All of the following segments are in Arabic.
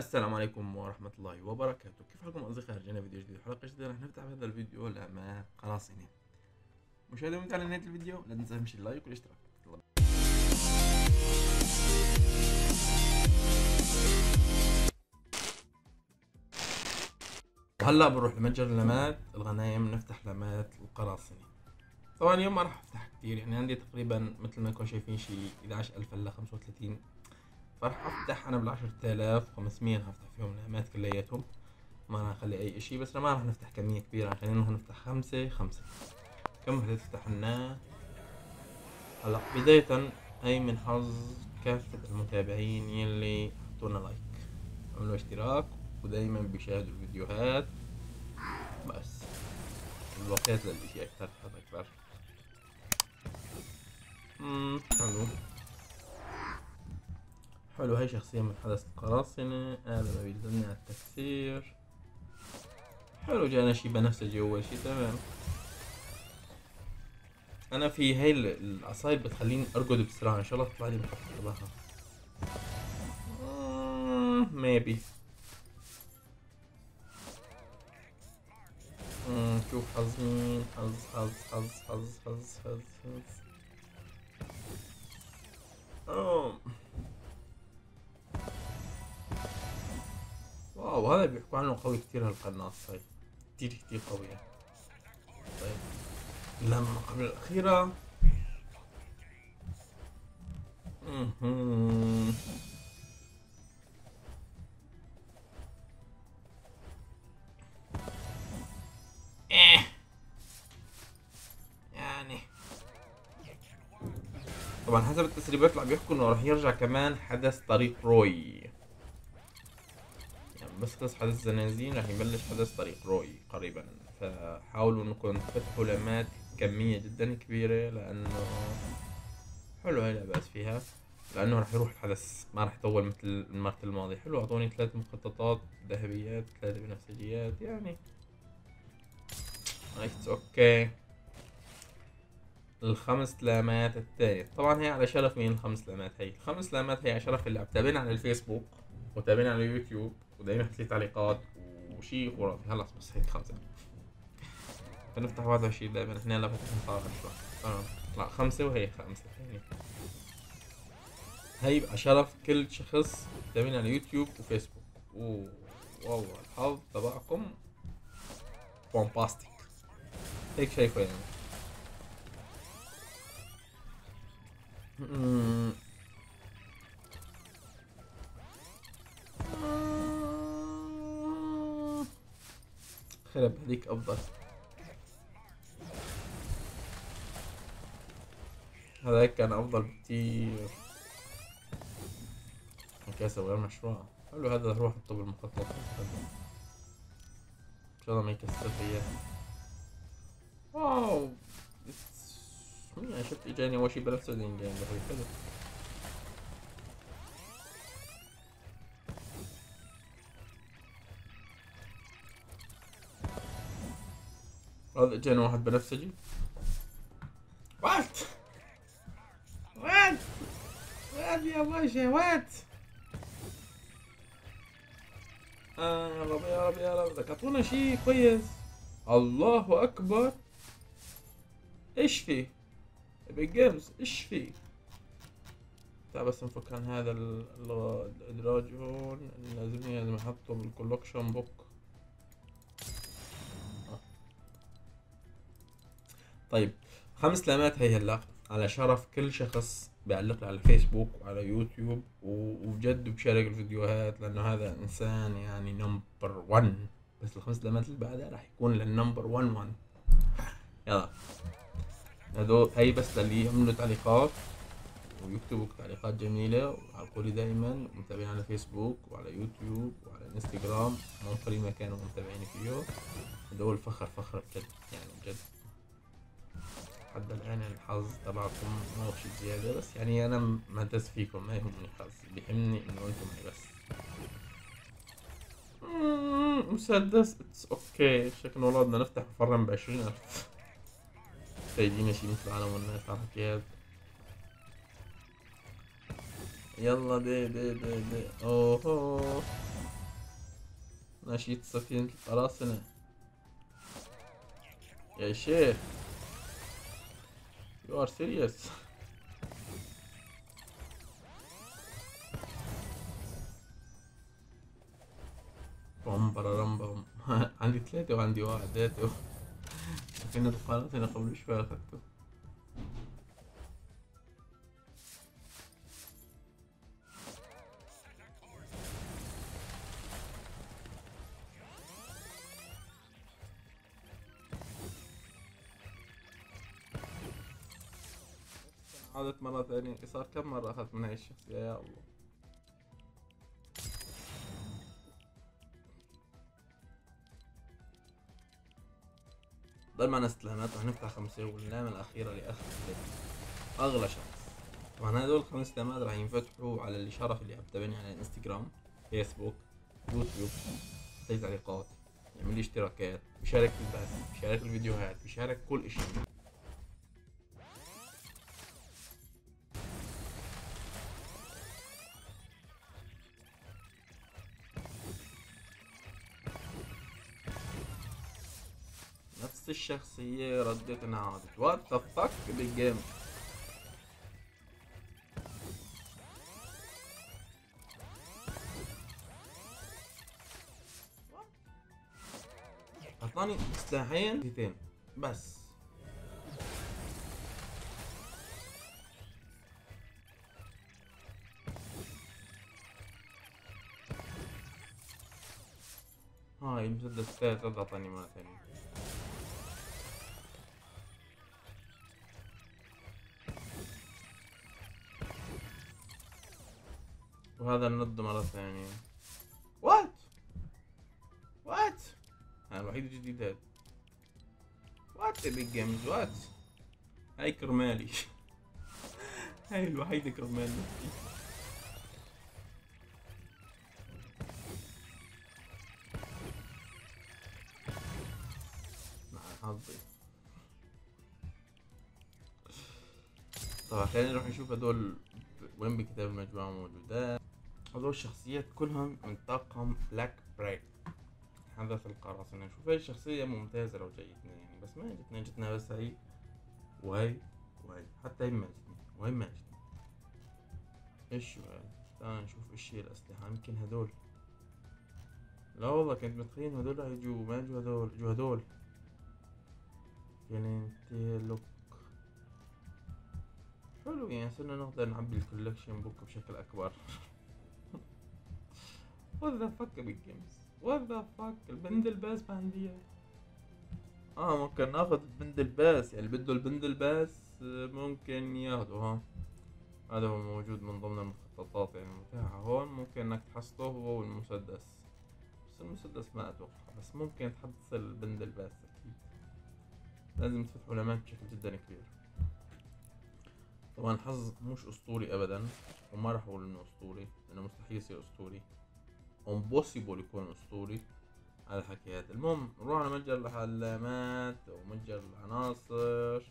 السلام عليكم ورحمة الله وبركاته. كيف حالكم أصدقائي؟ رجعنا فيديو جديد حلقة جديدة. رح نفتح هذا الفيديو لامات قراصنة مشاهدة ممتعة لنهاية الفيديو. لا تنسى تمشي ال like والاشتراك. وهلا بنروح لمتجر اللامات الغنايم. نفتح لامات القراصنة. طبعا اليوم ما راح أفتح كثير يعني عندي تقريبا مثل ما انكم شايفين شي 11000 الا 35 فراح أفتح أنا بال 10500 راح أفتح فيهم النعمات كلياتهم. ما راح أخلي أي إشي بس ما راح نفتح كمية كبيرة راح نفتح خمسة خمسة. كم تفتح لنا؟ هلا بداية هي من حظ كافة المتابعين يلي حطونا لايك عملوا اشتراك ودايما بيشاهدوا الفيديوهات. بس الوقت للإشي أكثر أكثر امم حلو. حلو هاي شخصية من حدث القراصنة هذا ما بيلزمني على التكسير. حلو جانا شي بنفسجي أول شي تمام. أنا في هاي ال- العصاير بتخليني أرقد بسرعة إن شاء الله تطلع لي محطة لها ميبي شوف حظ مين؟ حظ حظ حظ حظ حظ حظ حظ. واو هذا بيحكوا عنه قوي كتير هالقناص هاي كتير كتير قوية طيب. لما قبل الأخيرة. إيه. يعني. طبعا حسب التسريبات اللي عم بيحكوا إنه راح يرجع كمان حدث طريق روي. يعني بس خلص حدث الزنازين راح يبلش حدث طريق روي قريبا. فحاولوا إنكم تفتحوا لمات كمية جدا كبيرة لأنه حلو هاي لا بأس فيها. لأنه راح يروح الحدث ما راح يطول مثل المرة الماضية. حلو أعطوني ثلاث مخططات ذهبيات ثلاثة بنفسجيات يعني it's okay. الخمس لامات الثانية طبعا هي على شرف مين الخمس لامات؟ هي الخمس لامات هي على شرف اللي عم على الفيسبوك. وتابعنا على اليوتيوب ودايما حتلاقي تعليقات وشي خرافي خلص بس هيك خمسة. فنفتح 21 دائما إحنا هلا فتحنا 15 تمام. لا خمسة وهي خمسة. يعني هي على شرف كل شخص تابعنا على يوتيوب وفيسبوك. و والله الحظ. تبعكم بومباستيك هيك شايفه يعني. مم. خرب هذيك أفضل. هذاك كان أفضل بكتير. كاسة غير مشروع. حلو هذا روح حطه بالمخطط إن شاء الله ما يكسر اياه واو منيح شفت اجاني أول شي بنفس الجيم ده حلو. هذا اجاني واحد بنفسجي. what؟ what؟ what يا باشا what؟ آه يا رب يا رب يا رب. بدك اعطونا شي كويس. الله أكبر. إيش في؟ بال gems إيش في؟ تعال بس نفك عن هذا ال- ال- الادراج هون لازمني لازم أحطه بال collection book طيب خمس لامات هي هلا على شرف كل شخص بيعلق على الفيسبوك وعلى يوتيوب وبجد بشارك الفيديوهات لأنه هذا إنسان يعني number 1 بس الخمس لامات اللي بعدها راح يكون لل number 1 1 يلا. هذول هي بس للي يعملوا تعليقات ويكتبوا تعليقات جميلة وعلقوا لي دايما متابعين على فيسبوك وعلى يوتيوب وعلى إنستغرام. موفري مكان ومتابعيني فيه. هدول فخر فخر بجد يعني بجد. حتى الآن الحظ تبعكم ما شي زيادة بس يعني أنا معتز فيكم ما يهمني حظ بيهمني إنه أنتم بس. مسدس it's okay شكل بدنا نفتح مفرم بعشرين ألف. سايبين شي مثل العالم والناس على الحكايات يلا دي دي دي دي. اوه نشيط سفينة القراصنة يا شيخ. You are serious. بوم بررم بوم. عندي ثلاثة وعندي واحد ذاته سفينة القراصنة قبل شوي أخذته عادت مرة ثانية صار كم مرة أخذت من هاي الشخصية؟ يا الله. ضل معنا استلامات رح نفتح خمسة والنعمة الأخيرة لأخذ أغلى شخص. طبعا هدول الخمس استلامات رح ينفتحوا على اللي شرف اللي تابعني على الانستغرام فيسبوك يوتيوب زي تعليقات يعمل لي اشتراكات بيشارك البث بيشارك الفيديوهات بيشارك كل إشي. الشخصية ردت انعادت what the fuck بال game أعطاني سلاحين اثنين. بس. هاي المسدس الثالث رد أعطاني مرة ثانية. وهذا الند مرة ثانية. وات وات أنا الوحيد الجديد هذا. وات بيج جيمز وات هاي كرمالي. هاي الوحيدة كرمالي. مع حظي. طبعا خلينا نروح نشوف هدول. وين بكتاب المجموعة موجودات هدول الشخصيات كلهم من طاقم بلاك بريك حدث القراصنة. شوف هاي الشخصية ممتازة لو جايتنا يعني بس ما جتنا جتنا بس هاي. وهي وهي حتى هي ما جتنا وهي ما جتنا إيش تعال نشوف إيش هي الأسلحة. يمكن هدول لا والله كنت متخيل هدول هيجوا ما يجوا هدول جو هدول look. حلو يعني صرنا نقدر نعبي ال collection book بشكل أكبر. What the fuck big games? What the fuck? ال blunderbuss إياه. آه ممكن ناخذ ال blunderbuss يعني اللي بده ال blunderbuss آه، ممكن ياخده ها. هذا هو موجود من ضمن المخططات يعني المتاحة هون. ممكن إنك تحصله هو والمسدس. بس المسدس ما أتوقع. بس ممكن تحصل ال blunderbuss أكيد. لازم تفتحوا لامات بشكل جدا كبير. طبعا الحظ مش أسطوري ابدا وما راح أقول إنه أسطوري لأنه مستحيل يصير أسطوري. impossible يكون أسطوري على الحكي هذا المهم نروح على متجر العلامات ومتجر العناصر.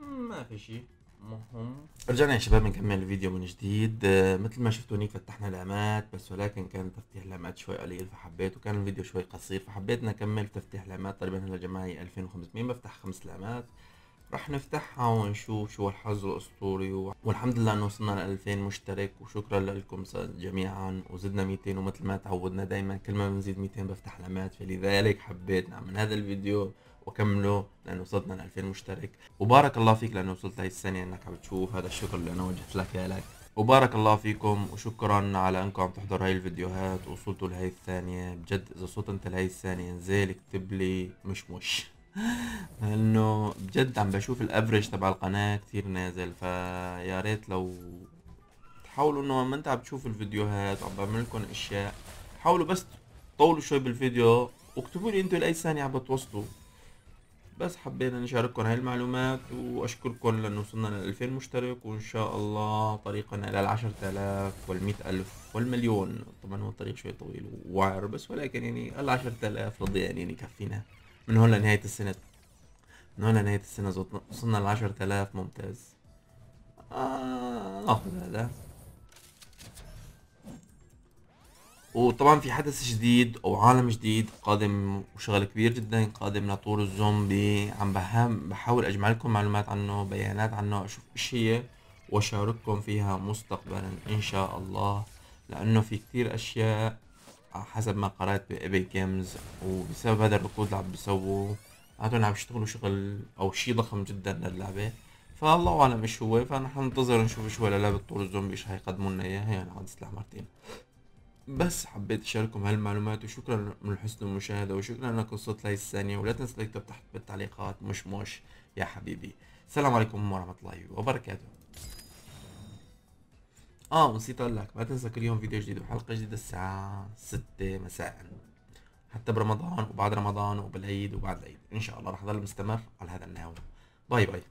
ما في شي. مهم. رجعنا يا شباب نكمل الفيديو من جديد. آه، مثل ما شفتوا هنيك فتحنا لامات بس ولكن كان تفتيح لامات شوي قليل فحبيت وكان الفيديو شوي قصير فحبيت نكمل تفتيح لامات. تقريبا هلا جماعي 2500 بفتح خمس لامات. رح نفتحها ونشوف شو الحظ الأسطوري والحمد لله إنه وصلنا ل 2000 مشترك وشكرا لكم جميعا. وزدنا 200 ومثل ما تعودنا دائما كل ما بنزيد 200 بفتح لمات فلذلك حبيت نعمل هذا الفيديو وأكمله لأنه وصلنا ل 2000 مشترك. وبارك الله فيك لأنه وصلت هاي السنة إنك عم تشوف. هذا الشكر اللي أنا وجهت لك إياه لك وبارك الله فيكم وشكرا على إنكم عم تحضروا هاي الفيديوهات ووصلتوا لهي الثانية. بجد إذا وصلت انت لهي الثانية انزل اكتب لي مش مش. لأنه بجد عم بشوف الافرج تبع القناة كتير نازل فيا ريت لو تحاولوا إنه ما أنت عم تشوف الفيديوهات وعم بعمل لكم أشياء حاولوا بس طولوا شوي بالفيديو واكتبوا لي أنتوا لأي ثانية عم بتوصلوا. بس حبينا نشارككم هاي المعلومات وأشكركم لأنه وصلنا ل 2000 مشترك وإن شاء الله طريقنا إلى ال 10000 وال 100000 والمليون. طبعا هو الطريق شوي طويل ووعر بس ولكن يعني ال 10000 رضي يعني يكفينا. من هون لنهاية السنة. من هون لنهاية السنة وصلنا ل 10000 ممتاز. آه ناخذ هذا. وطبعا في حدث جديد أو عالم جديد قادم وشغل كبير جدا قادم لطور الزومبي. عم بهم بحاول أجمع لكم معلومات عنه بيانات عنه أشوف إيش هي وأشارككم فيها مستقبلا إن شاء الله. لأنه في كتير أشياء حسب ما قرأت بإيبك جيمز وبسبب هذا الركود اللي عم بيسووه معناته عم بيشتغلوا شغل أو شيء ضخم جدا للعبة. فالله أعلم إيش هو فنحن ننتظر نشوف شو لعبة طور الزومبي إيش حيقدموا لنا إياها. يعني عاد سلاح مرتين بس حبيت أشارككم هالمعلومات وشكرا من حسن المشاهدة وشكرا انك وصلت لهي الثانية. ولا تنسى تكتب تحت بالتعليقات مش مش يا حبيبي. السلام عليكم ورحمة الله وبركاته. آه نسيت أقول لك ما تنسى كل يوم فيديو جديد وحلقة جديدة الساعة ستة مساء. حتى برمضان وبعد رمضان وبالعيد وبعد العيد. إن شاء الله راح اضل مستمر على هذا النحو. bye bye.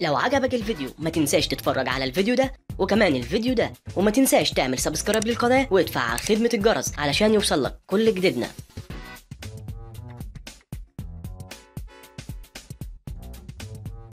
لو عجبك الفيديو ما تنساش تتفرج على الفيديو ده وكمان الفيديو ده. وما تنساش تعمل subscribe للقناة وتفعل خدمة الجرس علشان يوصلك كل جديدنا.